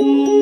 Mm.